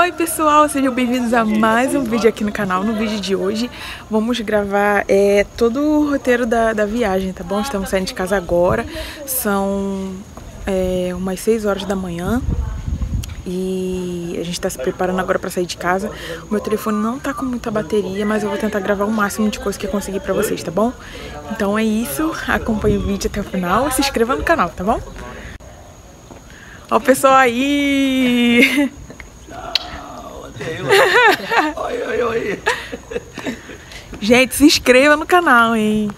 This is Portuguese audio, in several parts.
Oi pessoal, sejam bem-vindos a mais um vídeo aqui no canal. No vídeo de hoje vamos gravar é, todo o roteiro da, da viagem, tá bom? Estamos saindo de casa agora, são é, umas 6 horas da manhã e a gente está se preparando agora para sair de casa. O meu telefone não tá com muita bateria, mas eu vou tentar gravar o máximo de coisa que eu conseguir para vocês, tá bom? Então é isso, acompanhe o vídeo até o final e se inscreva no canal, tá bom? Ó o pessoal aí! oi, oi, oi. Gente, se inscreva no canal, hein?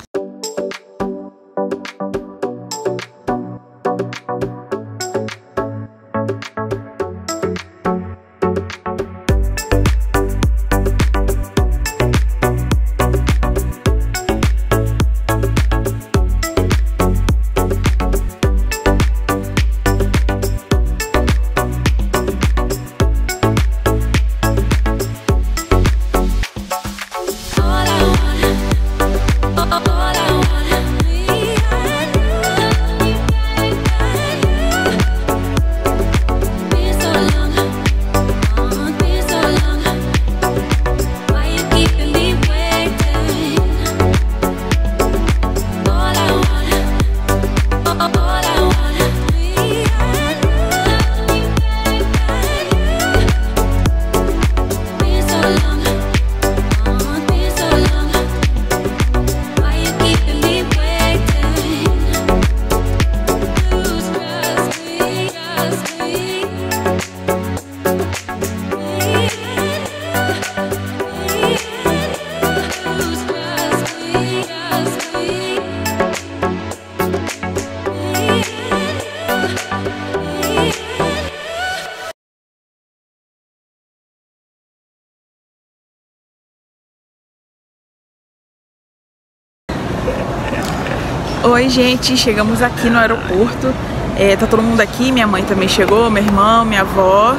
Oi, gente, chegamos aqui no aeroporto. É, tá todo mundo aqui, minha mãe também chegou, meu irmão, minha avó.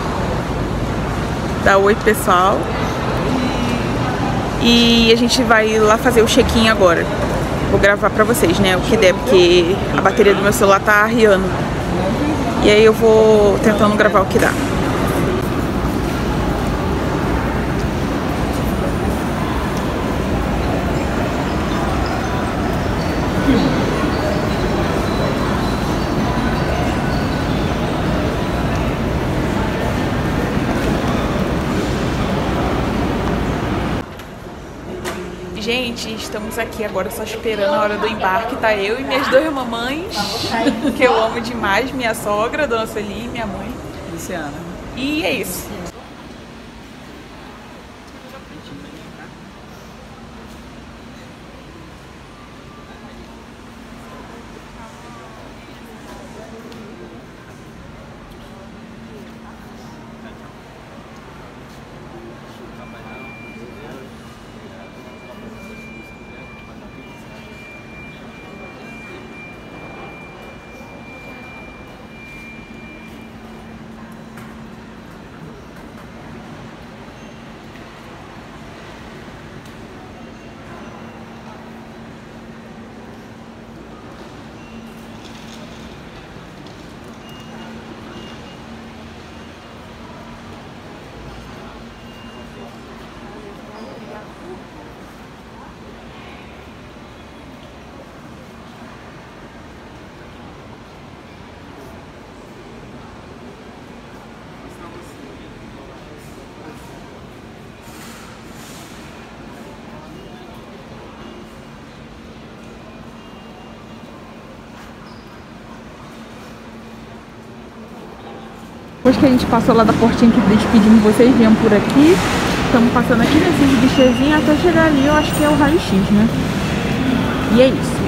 Dá oi, pessoal. E a gente vai lá fazer o check-in agora. Vou gravar pra vocês, né, o que der, porque a bateria do meu celular tá arriando. E aí eu vou tentando gravar o que dá. Gente, estamos aqui agora só esperando a hora do embarque. Tá eu e minhas duas mamães, que eu amo demais. Minha sogra, Dona Sueli, minha mãe. Luciana. E é isso. Depois que a gente passou lá da portinha que despedimos vocês, viemos por aqui. Estamos passando aqui nesses bichezinhos até chegar ali, eu acho que é o raio-x, né? E é isso.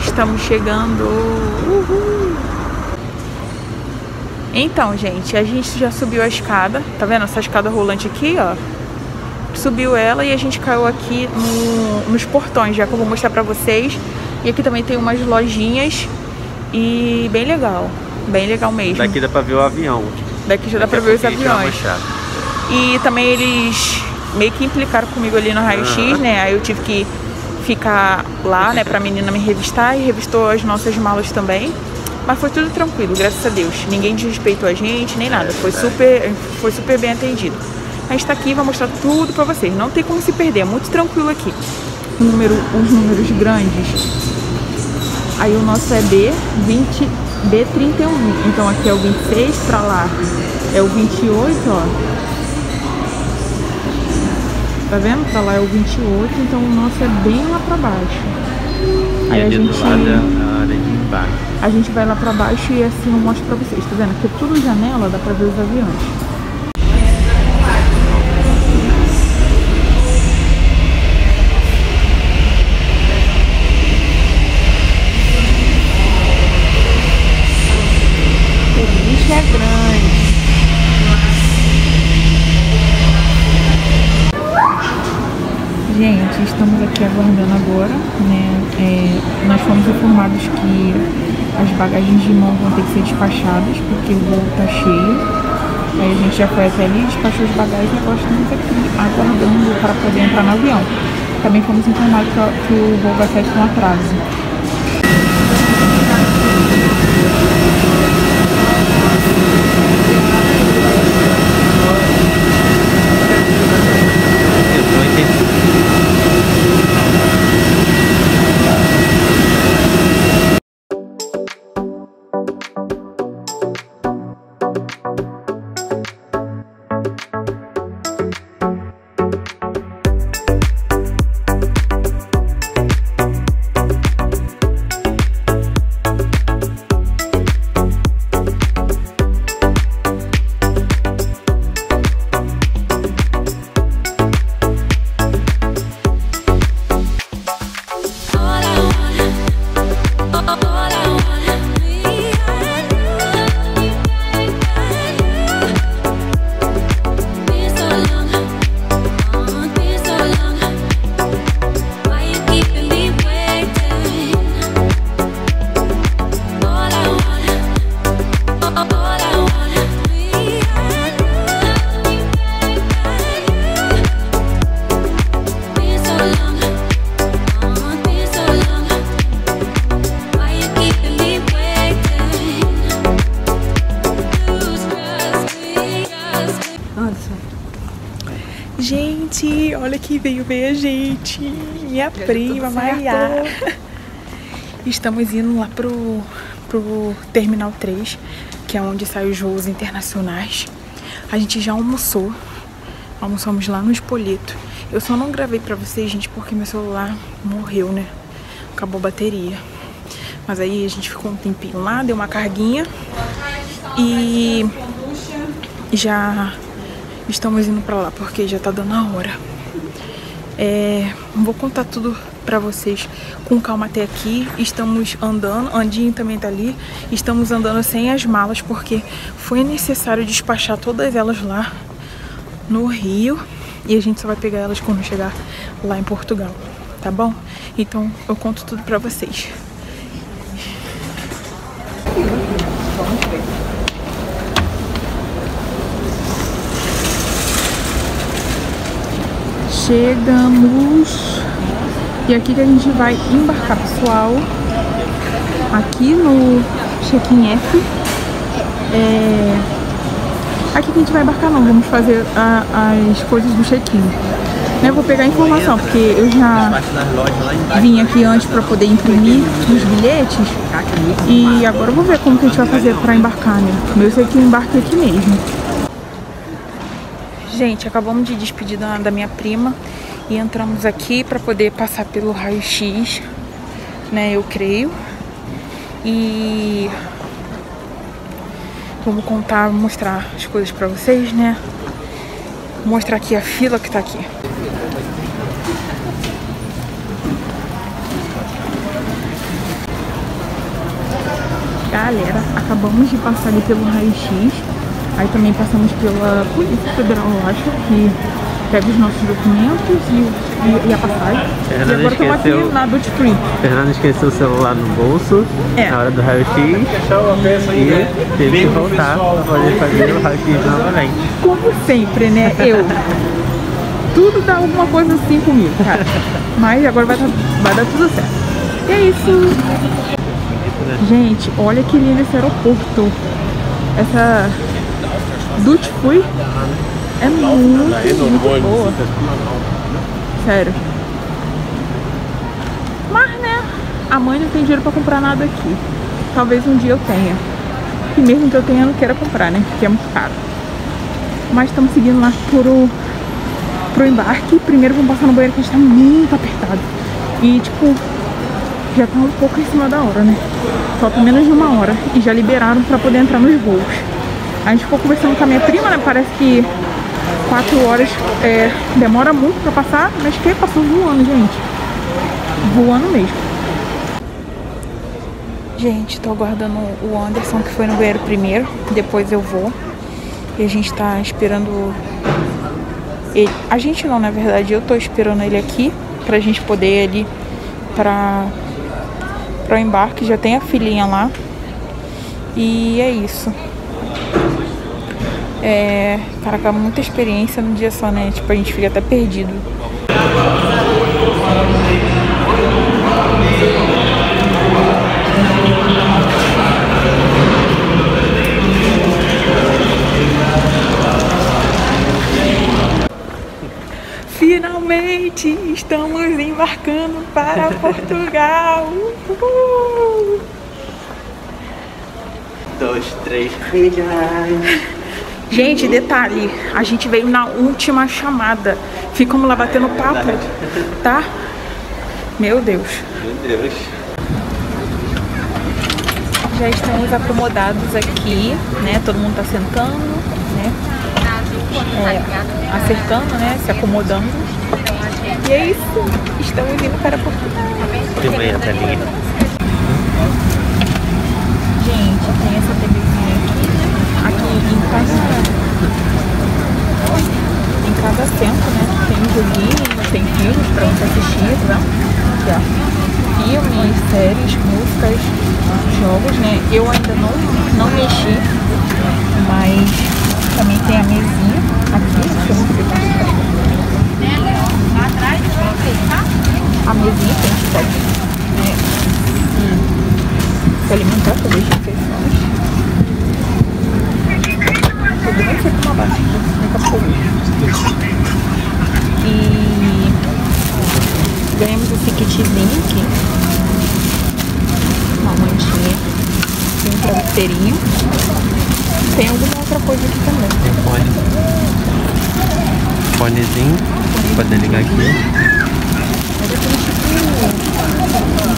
Estamos chegando. Uhul. Então, gente, a gente já subiu a escada. Tá vendo essa escada rolante aqui, ó? Subiu ela e a gente caiu aqui no, nos portões, já que eu vou mostrar pra vocês. E aqui também tem umas lojinhas e bem legal. Bem legal mesmo. Daqui dá pra ver o avião. Daqui já dá pra ver os aviões. E também eles meio que implicaram comigo ali no raio-x, uhum. né? Aí eu tive que ficar lá, né, pra menina me revistar e revistou as nossas malas também. Mas foi tudo tranquilo, graças a Deus. Ninguém desrespeitou a gente, nem nada. Foi super, foi super bem atendido. A gente tá aqui e vai mostrar tudo pra vocês. Não tem como se perder, é muito tranquilo aqui. O número, os números grandes. Aí o nosso é B20, B31. Então aqui é o 26, pra lá é o 28, ó. Tá vendo? Pra lá é o 28, então o nosso é bem lá pra baixo. Aí a gente, é a área de embaixo. A gente vai lá pra baixo e assim eu mostro pra vocês, tá vendo? Aqui é tudo janela, dá pra ver os aviões. Gente, estamos aqui aguardando agora, né? É, nós fomos informados que as bagagens de mão vão ter que ser despachadas porque o voo tá cheio. Aí a gente já foi até ali, despachou as bagagens e agora estamos aqui aguardando para poder entrar no avião. Também fomos informados que o voo vai sair com atraso. Quem veio ver a gente. Minha prima, Maria. Estamos indo lá pro, pro Terminal 3, que é onde saem os voos internacionais. A gente já almoçou. Almoçamos lá no Espoleto. Eu só não gravei pra vocês, gente, porque meu celular morreu, né? Acabou a bateria. Mas aí a gente ficou um tempinho lá, deu uma carguinha. E já estamos indo pra lá, porque já tá dando a hora. É, vou contar tudo pra vocês com calma até aqui. Estamos andando, Andinho também tá ali. Estamos andando sem as malas, porque foi necessário despachar todas elas lá no Rio. E a gente só vai pegar elas quando chegar lá em Portugal, tá bom? Então eu conto tudo pra vocês. Vamos ver. Chegamos. E aqui que a gente vai embarcar, pessoal. Aqui no check-in F. É... Aqui que a gente vai embarcar não, vamos fazer a, as coisas do check-in. Né, vou pegar a informação, porque eu já vim aqui antes para poder imprimir os bilhetes. E agora eu vou ver como que a gente vai fazer para embarcar, né? Meu sei que embarque aqui mesmo. Gente, acabamos de despedir da, da minha prima e entramos aqui para poder passar pelo raio-x, né, eu creio. E vamos contar, mostrar as coisas para vocês, né? Mostrar aqui a fila que tá aqui. Galera, acabamos de passar ali pelo raio-x Aí também passamos pela Polícia Federal, eu acho, que pega os nossos documentos e, e, e a passagem. Fernando e agora estamos aqui na Duty Free. Fernando esqueceu o celular no bolso é. na hora do raio-x e teve que voltar para poder fazer o raio-x novamente. Como sempre, né? Eu. Tudo dá alguma coisa assim comigo, cara. Mas agora vai, vai dar tudo certo. E é isso. né? Gente, olha que lindo esse aeroporto. Essa Duty Free é muito, muito boa. Sério. Mas, né, a mãe não tem dinheiro pra comprar nada aqui. Talvez um dia eu tenha. E mesmo que eu tenha, eu não queira comprar, né? Porque é muito caro. Mas estamos seguindo lá pro, pro embarque. Primeiro vamos passar no banheiro que a gente tá muito apertado. E, tipo, já tá um pouco em cima da hora, né? Falta menos de uma hora. E já liberaram pra poder entrar nos voos. A gente ficou conversando com a minha prima, né? Parece que quatro horas é, demora muito pra passar, mas que passou voando, gente. Voando mesmo. Gente, tô aguardando o Anderson que foi no banheiro primeiro, depois eu vou. E a gente tá esperando ele. A gente não, na verdade, eu tô esperando ele aqui pra gente poder ir ali pra, pra o embarque. Já tem a filhinha lá. E é isso. É, caraca, muita experiência num dia só, né? Tipo, a gente fica até perdido. Finalmente estamos embarcando para Portugal. Uhul. Dois, três, milhões. Gente, detalhe, a gente veio na última chamada. Ficamos lá batendo papo, tá? Meu Deus. Meu Deus. Já estamos acomodados aqui, né? Todo mundo tá sentando, né? É, acertando, né? Se acomodando. E é isso. Estamos indo para Portugal. De manhã tá lindo. Gente, tem essa TVzinha aqui, né? Em cada centro, né? Tem joguinho, tem filmes pra gente assistir, tá? Aqui, ó. Filmes, séries, músicas, jogos, né? Eu ainda não, não mexi, mas também tem a mesinha aqui, deixa eu mostrar A mesinha que a gente pode né, se, alimentar, fazer refeições. Tudo bem feito uma baixa, daqui a pouco. E ganhamos esse kitzinho aqui. Uma mantinha. Um travesseirinho. Tem alguma outra coisa aqui também. Tem fone. Fonezinho. Poder ligar aqui. Mas é aquele tipo...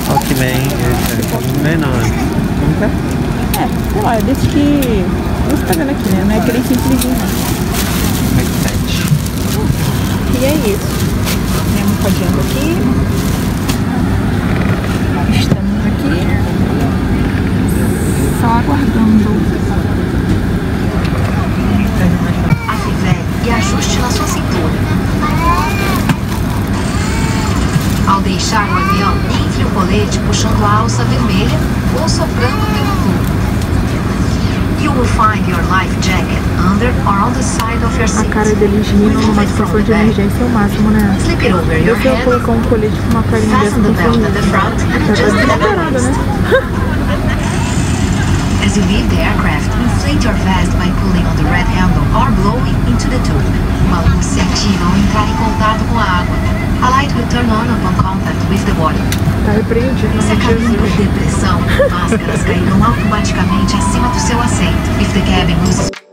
Walkman. Walkman não. Como que é? É, sei lá, é desse que... Você tá vendo aqui, né? Não é aquele simplesinho, não. Headset. E é isso. Minha fazendo aqui. Estamos aqui. Só aguardando. Ativele e ajuste na sua cintura. Ao deixar o avião, entre o colete puxando a alça vermelha ou soprando pelo A cara deles rindo numa situação de emergência é o máximo, né? Eu se eu colocar um colete com uma carinha dessa no fundo, já tá desesperada, né? As you leave the aircraft, inflate your vest by pulling on the red handle or blowing into the tube. Uma luz se ativa ao entrar em contato com a água. A light will turn on upon contact with the water. Tá repreendido, Se a cabine Jesus. perder pressão, máscaras cairão automaticamente acima do seu assento. If the cabin loses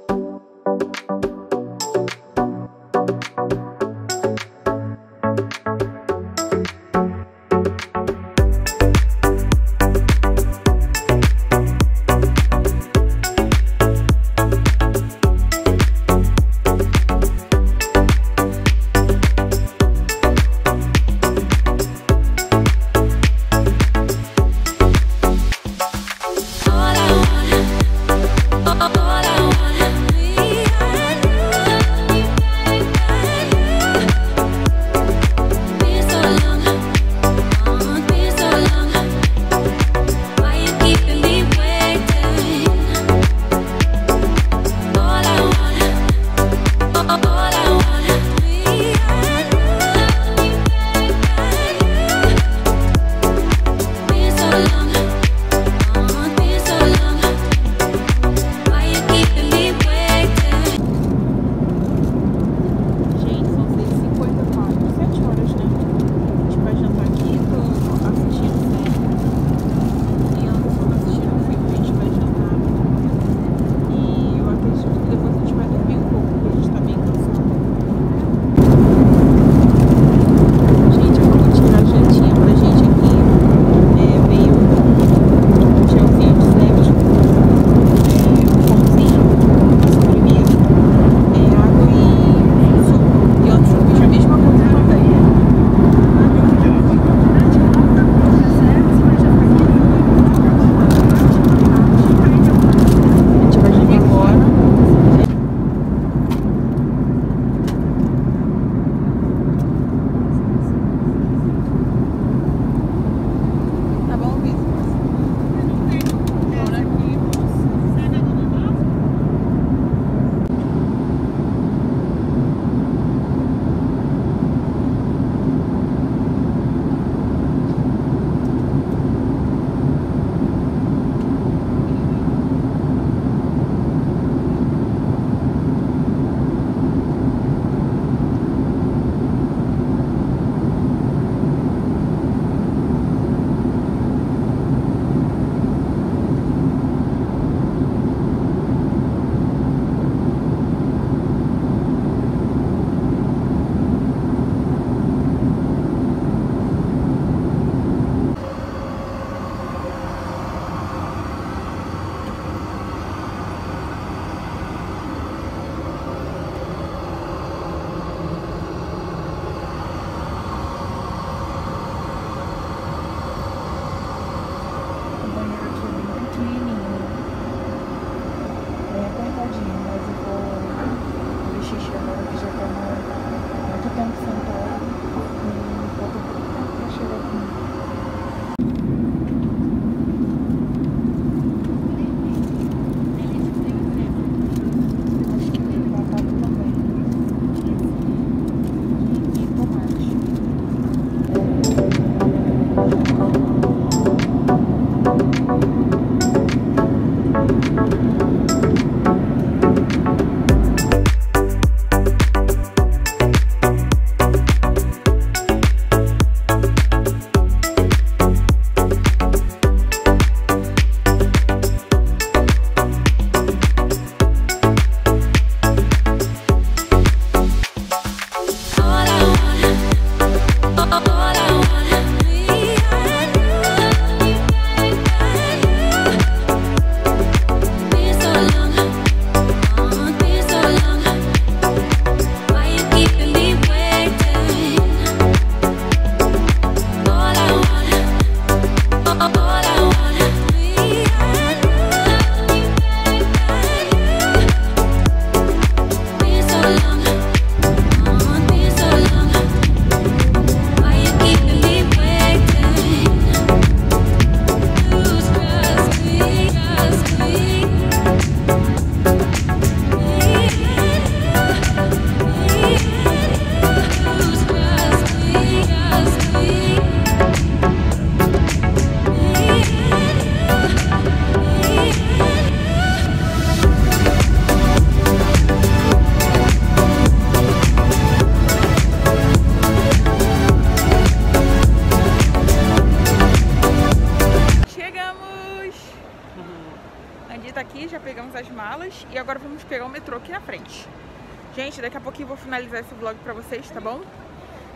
Gente, daqui a pouquinho eu vou finalizar esse vlog pra vocês, tá bom?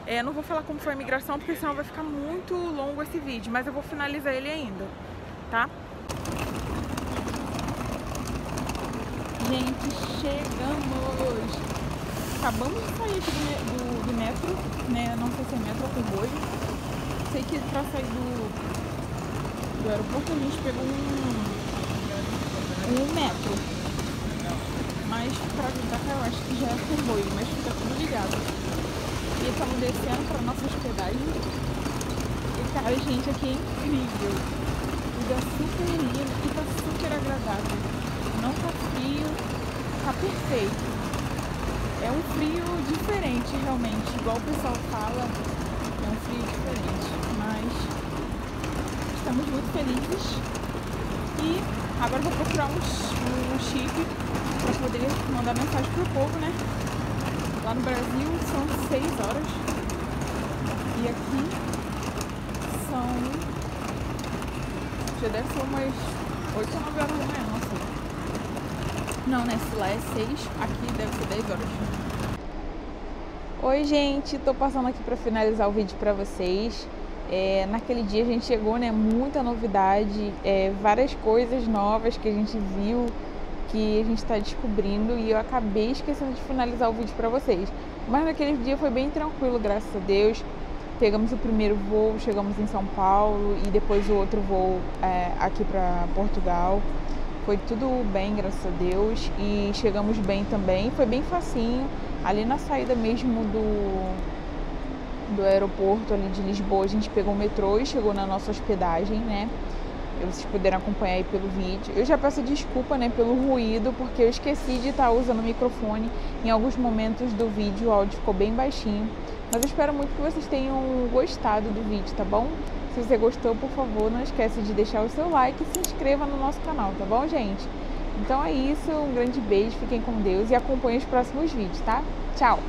É, não vou falar como foi a migração, porque senão vai ficar muito longo esse vídeo, mas eu vou finalizar ele ainda, tá? Gente, chegamos! Acabamos de sair aqui do, do, do metro, né? Não sei se é metro ou comboio. Sei que pra sair do, do aeroporto a gente pegou um, um metro. Mas pra vir pra cá eu acho que já é comboio, mas fica tudo ligado. E estamos descendo pra nossa hospedagem. E cara, gente, aqui é incrível. Lugar super lindo e tá super agradável não tá frio, tá perfeito. É um frio diferente realmente, igual o pessoal fala, é um frio diferente, mas estamos muito felizes e agora vou procurar um, um chip para poder mandar mensagem pro povo, né? Lá no Brasil são 6 horas e aqui são já deve ser umas 8 ou 9 horas da manhã, não sei. Não, né? Se lá é 6, aqui deve ser 10 horas. Oi, gente. Tô passando aqui para finalizar o vídeo para vocês. É, naquele dia a gente chegou, né? Muita novidade, é, várias coisas novas que a gente viu, que a gente está descobrindo e eu acabei esquecendo de finalizar o vídeo para vocês. Mas naquele dia foi bem tranquilo, graças a Deus. Pegamos o primeiro voo, chegamos em São Paulo e depois o outro voo é, aqui para Portugal. Foi tudo bem, graças a Deus. E chegamos bem também. Foi bem facinho. Ali na saída mesmo do, do aeroporto ali de Lisboa, a gente pegou o metrô e chegou na nossa hospedagem, né? Vocês puderam acompanhar aí pelo vídeo. Eu já peço desculpa, né, pelo ruído, porque eu esqueci de estar usando o microfone. Em alguns momentos do vídeo o áudio ficou bem baixinho. Mas eu espero muito que vocês tenham gostado do vídeo, tá bom? Se você gostou, por favor, não esquece de deixar o seu like e se inscreva no nosso canal, tá bom, gente? Então é isso, um grande beijo, fiquem com Deus e acompanhem os próximos vídeos, tá? Tchau!